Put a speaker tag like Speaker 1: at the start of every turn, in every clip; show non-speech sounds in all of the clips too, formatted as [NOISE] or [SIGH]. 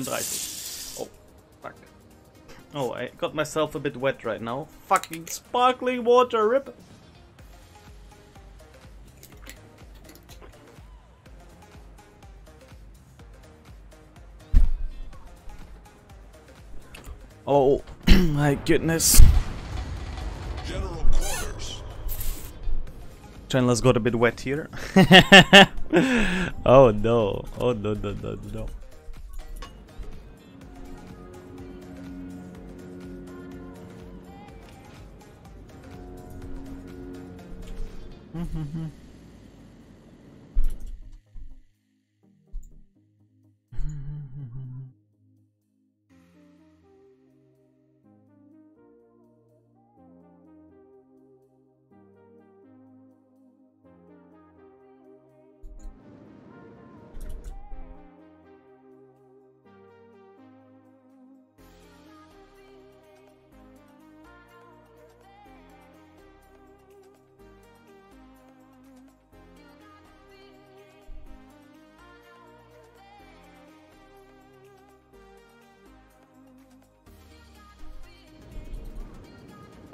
Speaker 1: 34. Oh, fuck. Oh, I got myself a bit wet right now. Fucking sparkling water, rip. Oh, [CLEARS THROAT] my goodness.
Speaker 2: General quarters.
Speaker 1: Chandler's got a bit wet here. [LAUGHS] oh no. Oh no, no, no, no. Mm-hmm.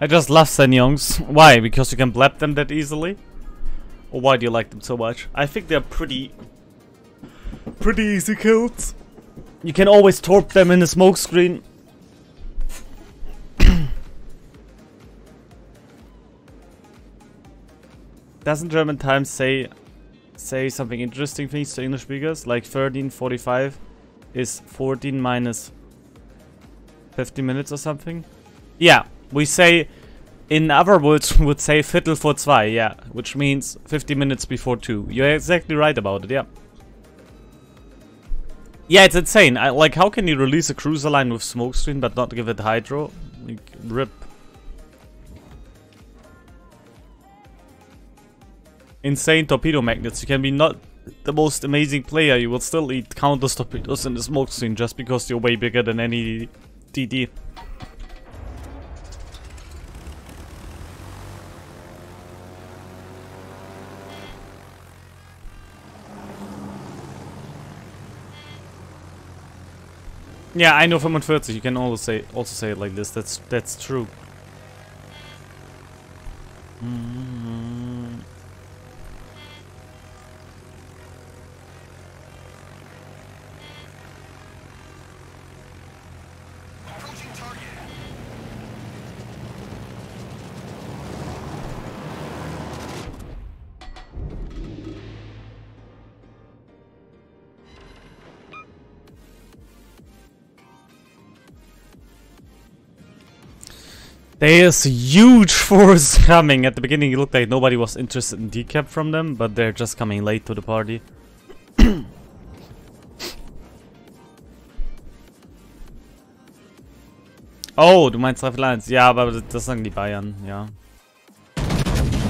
Speaker 1: I just love Senyongs. Why? Because you can blab them that easily? Or why do you like them so much? I think they're pretty... Pretty easy kills. You can always torp them in the smoke screen. [COUGHS] Doesn't German Times say say something interesting things to English speakers? Like 1345 is 14 minus 50 minutes or something? Yeah, we say, in other words, [LAUGHS] would say Viertel vor zwei, yeah, which means 50 minutes before 2. You're exactly right about it, yeah. Yeah, it's insane. I, like, how can you release a cruiser line with smokescreen but not give it hydro? Like, rip. Insane torpedo magnets. You can be not the most amazing player, you will still eat countless torpedoes in the smokescreen just because you're way bigger than any DD. Yeah, I know 45. You can also say also say it like this. That's that's true. Mm. There's huge [LAUGHS] force coming. At the beginning, it looked like nobody was interested in decap from them, but they're just coming late to the party. [COUGHS] oh, du meinst Lines. Ja, aber das sagen die Bayern, ja.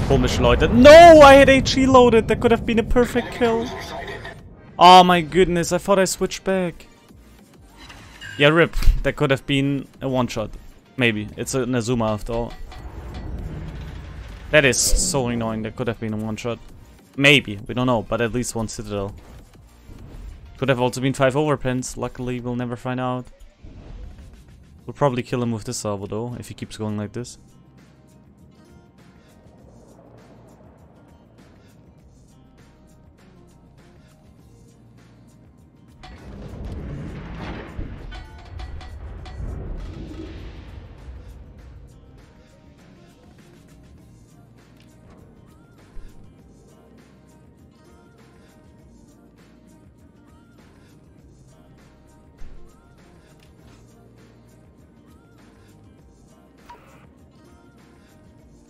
Speaker 1: Komische Leute. No, I had HE loaded. That could have been a perfect kill. Oh my goodness, I thought I switched back. Yeah, rip. That could have been a one-shot. Maybe. It's a Nazuma after all. That is so annoying. That could have been a one-shot. Maybe. We don't know. But at least one Citadel. Could have also been five overpens. Luckily, we'll never find out. We'll probably kill him with this salvo though, if he keeps going like this.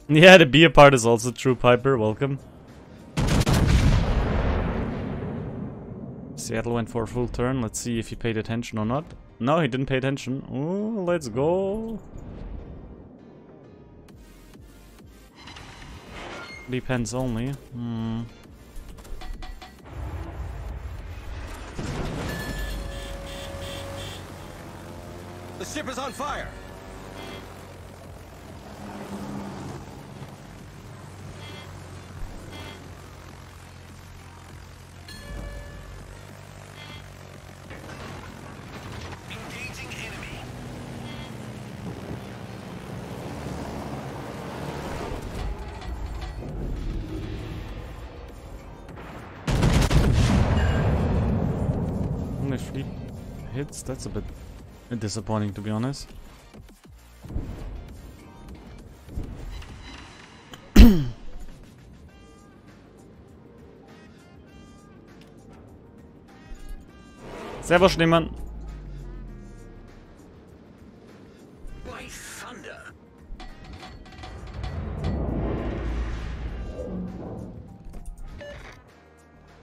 Speaker 1: [LAUGHS] Yeah, the beer part is also true, Piper. Welcome. Seattle went for a full turn. Let's see if he paid attention or not. No, he didn't pay attention. Oh, let's go. Depends only. Hmm.
Speaker 2: The ship is on fire.
Speaker 1: Hits. That's a bit disappointing, to be honest. [COUGHS] Servus, Schneemann.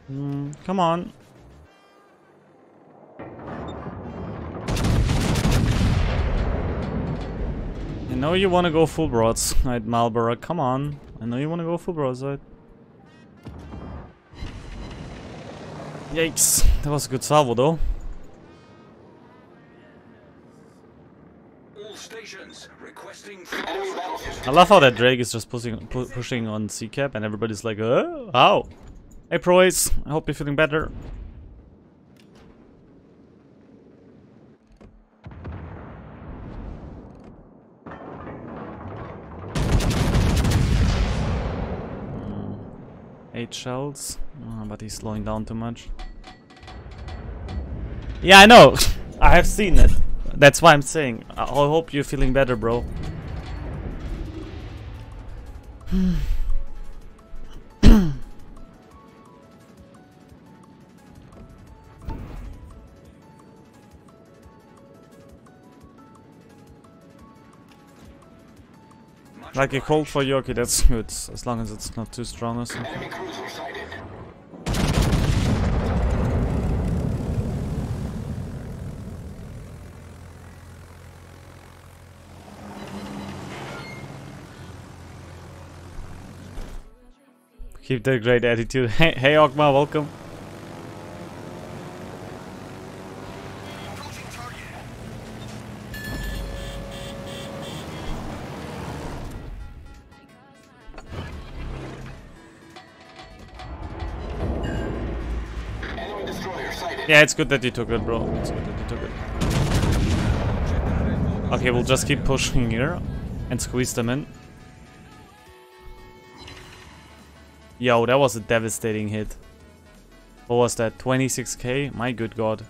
Speaker 1: Hmm, come on. I know you want to go full broadside, Marlborough. Come on. I know you want to go full broadside. Yikes. That was a good salvo, though.
Speaker 2: All stations requesting [LAUGHS]
Speaker 1: I love how that Drake is just pushing pu pushing on C-cap and everybody's like, uh, how? Hey, Proys. I hope you're feeling better. Eight shells, Oh, but he's slowing down too much. Yeah, I know. [LAUGHS] I have seen it. That's why I'm saying. I I hope you're feeling better, bro. [SIGHS] [SIGHS] Like a cold for Yorkie, that's good, as long as it's not too strong or something. Keep the great attitude. [LAUGHS] Hey, hey Ogma, welcome. Yeah, it's good that you took it, bro. It's good that you took it. Okay, we'll just keep pushing here and squeeze them in. Yo, that was a devastating hit. What was that? 26k? My good god.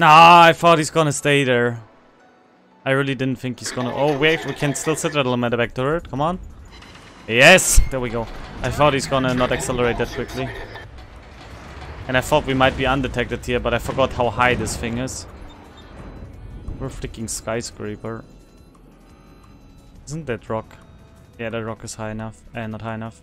Speaker 1: Nah, I thought he's gonna stay there. I really didn't think he's gonna... Oh, wait, we can still sit at the medevac turret. Come on. Yes! There we go. I thought he's gonna not accelerate that quickly. And I thought we might be undetected here, but I forgot how high this thing is. We're freaking skyscraper. Isn't that rock? Yeah, that rock is high enough. Eh, not high enough.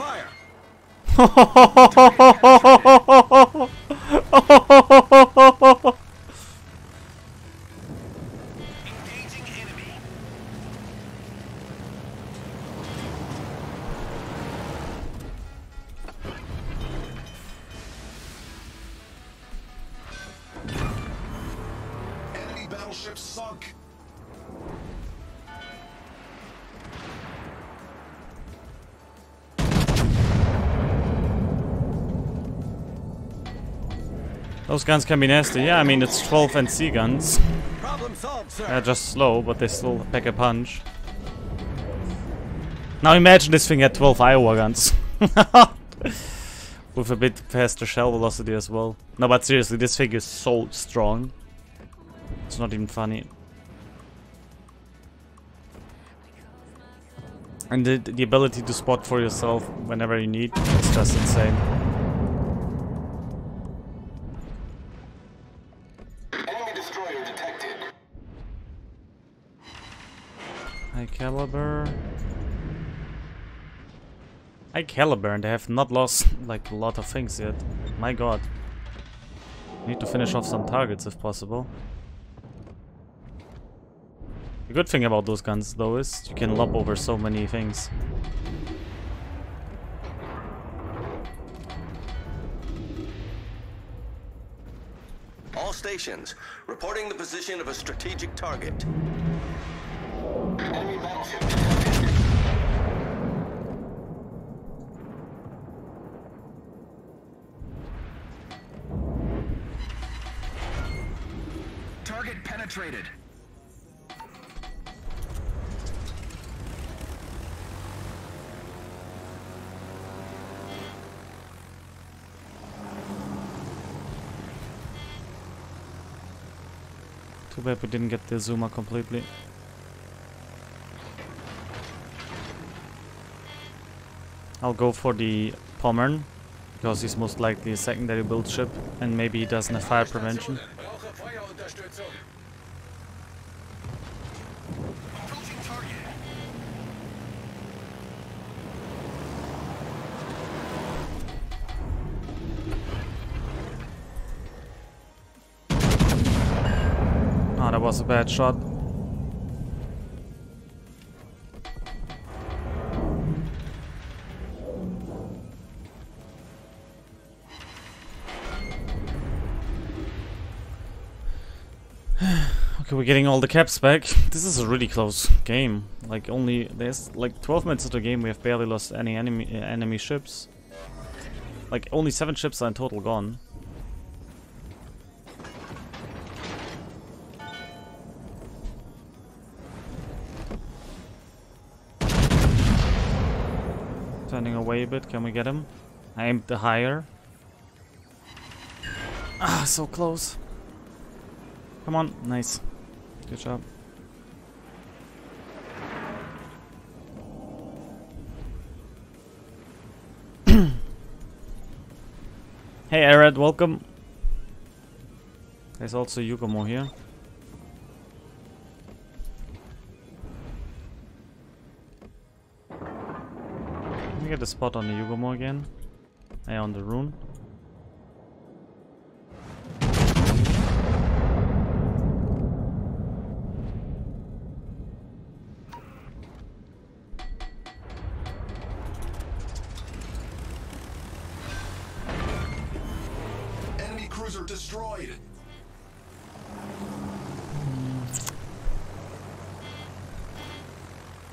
Speaker 2: Fire. Enemy battleship sunk.
Speaker 1: Those guns can be nasty. Yeah, I mean, it's 12 NC guns.
Speaker 2: Solved.
Speaker 1: They're just slow, but they still pack a punch. Now imagine this thing had 12 Iowa guns. [LAUGHS] With a bit faster shell velocity as well. No, but seriously, this thing is so strong. It's not even funny. And the, the ability to spot for yourself whenever you need, it's just insane. High caliber. High caliber, and they have not lost like a lot of things yet. My god. Need to finish off some targets if possible. The good thing about those guns though is you can lob over so many things.
Speaker 2: All stations, reporting the position of a strategic target.
Speaker 3: Target penetrated.
Speaker 1: Too bad we didn't get the Zuma completely. I'll go for the Pommern, because he's most likely a secondary build ship, and maybe he doesn't have fire prevention. Ah, that was a bad shot. We're getting all the caps back. [LAUGHS] This is a really close game. Like only there's like 12 minutes of the game. We have barely lost any enemy uh, enemy ships. Like only seven ships are in total gone. Turning away a bit. Can we get him? Aimed the higher. Ah, so close. Come on, nice. Good job. [CLEARS THROAT] hey Arad, welcome. There's also Yugumo here. Let me get a spot on the Yugumo again. Yeah, on the rune.
Speaker 2: Destroyed.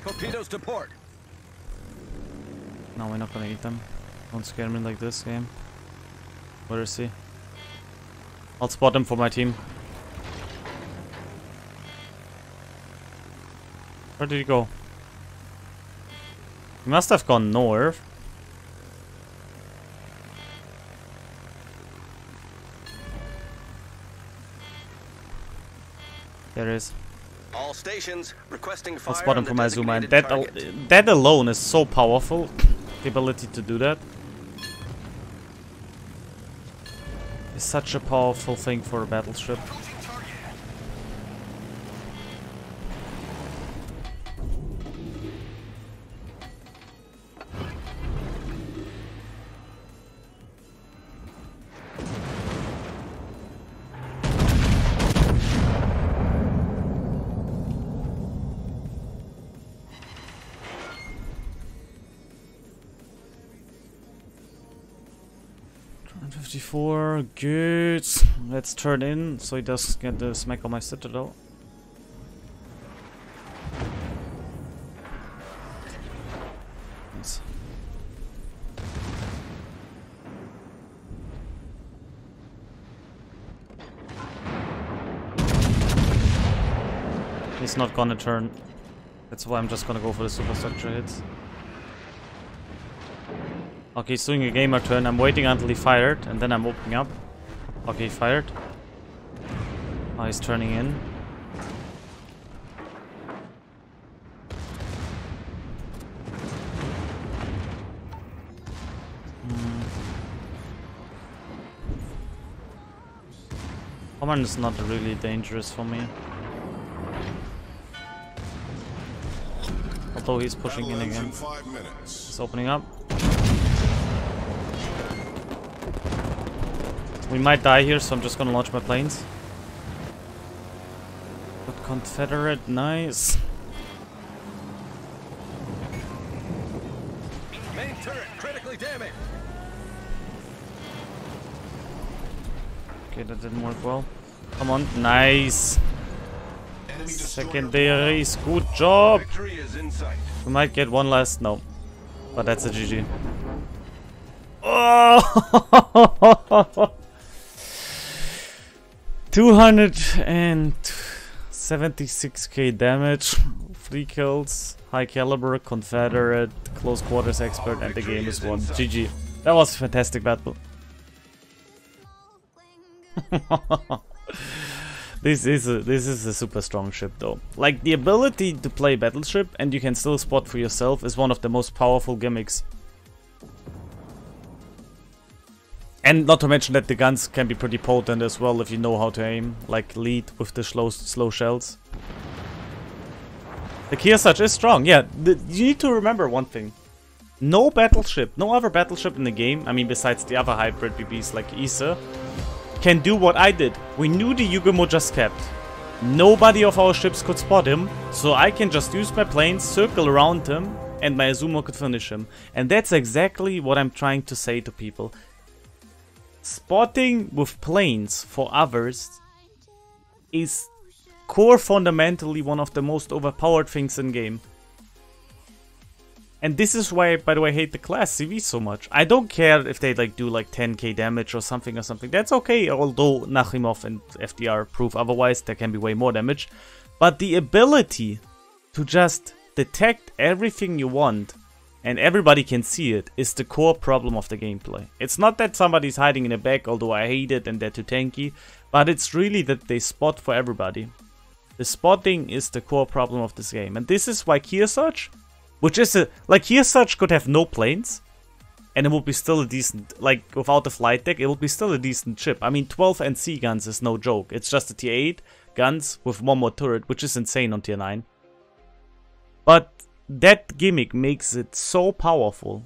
Speaker 2: Torpedoes to port.
Speaker 1: No, we're not gonna eat them. Don't scare me like this game. Where is he? I'll spot him for my team. Where did he go? He must have gone north. There is.
Speaker 2: All stations requesting fire
Speaker 1: I'll spot him for my Zuma, and that, al that alone is so powerful. The ability to do that is such a powerful thing for a battleship. Good. Let's turn in so he does get the smack on my citadel. He's not gonna turn. That's why I'm just gonna go for the superstructure hits. Okay, he's doing a gamer turn. I'm waiting until he fired, and then I'm opening up. Okay, he fired. Oh, he's turning in. Hmm. Command is not really dangerous for me. although he's pushing in again.
Speaker 4: five minutes.
Speaker 1: He's opening up. We might die here, so I'm just gonna launch my planes. But Confederate, nice.
Speaker 3: Main turret critically damaged.
Speaker 1: Okay, that didn't work well. Come on, nice. Secondaries, good job.
Speaker 2: Victory is in.
Speaker 1: We might get one last, no. But that's a GG. Oh! [LAUGHS] 276k damage, 3 kills, high caliber, confederate, close quarters expert, and the game is won. GG. That was a fantastic battle. [LAUGHS] this is a this is a super strong ship though. Like the ability to play battleship and you can still spot for yourself is one of the most powerful gimmicks. And not to mention that the guns can be pretty potent as well if you know how to aim, like lead with the slow slow shells. The Kearsarge is strong, yeah. You need to remember one thing. No battleship, no other battleship in the game, I mean besides the other hybrid BBs like Ise, can do what I did. We knew the Yugumo just kept. Nobody of our ships could spot him, so I can just use my planes, circle around him, and my Azuma could finish him. And that's exactly what I'm trying to say to people. Spotting with planes for others is core fundamentally one of the most overpowered things in game. And this is why, by the way, I hate the class CV so much. I don't care if they like do like 10k damage or something or something. That's okay, although Nakhimov and FDR prove otherwise, there can be way more damage. But the ability to just detect everything you want and everybody can see it is the core problem of the gameplay. It's not that somebody's hiding in the back, although I hate it and they're too tanky, but it's really that they spot for everybody. The spotting is the core problem of this game, and this is why Kearsarge, which is a like Kearsarge could have no planes, and it would be still a decent like without the flight deck, it would be still a decent ship. I mean, 12 NC guns is no joke. It's just a tier 8 guns with one more turret, which is insane on tier 9. But that gimmick makes it so powerful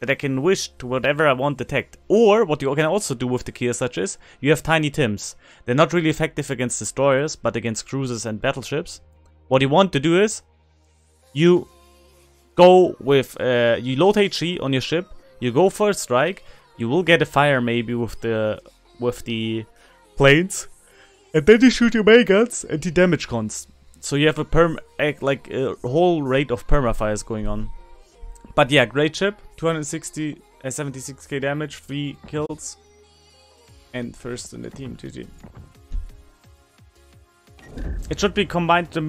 Speaker 1: that I can wish to whatever I want detect. Or what you can also do with the Kearsarge is you have tiny Tims. They're not really effective against destroyers, but against cruisers and battleships. What you want to do is you go with uh, you load HE on your ship, you go for a strike, you will get a fire maybe with the with the planes, and then you shoot your main guns and the damage cons. So you have a perm like a whole rate of permafires going on. But yeah, great ship, 260 uh, 76k damage, 3 kills, and first in the team, GG. It should be combined to